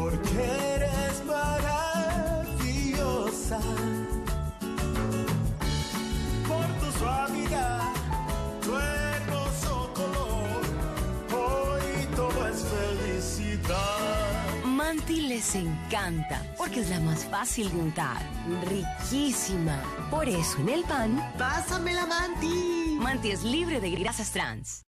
porque eres maravillosa. Por tu suavidad, tu hermoso color, hoy todo es felicidad. Manti les encanta porque es la más fácil de untar, riquísima. Por eso en el pan, ¡Pásame la manti! Manti es libre de grasas trans.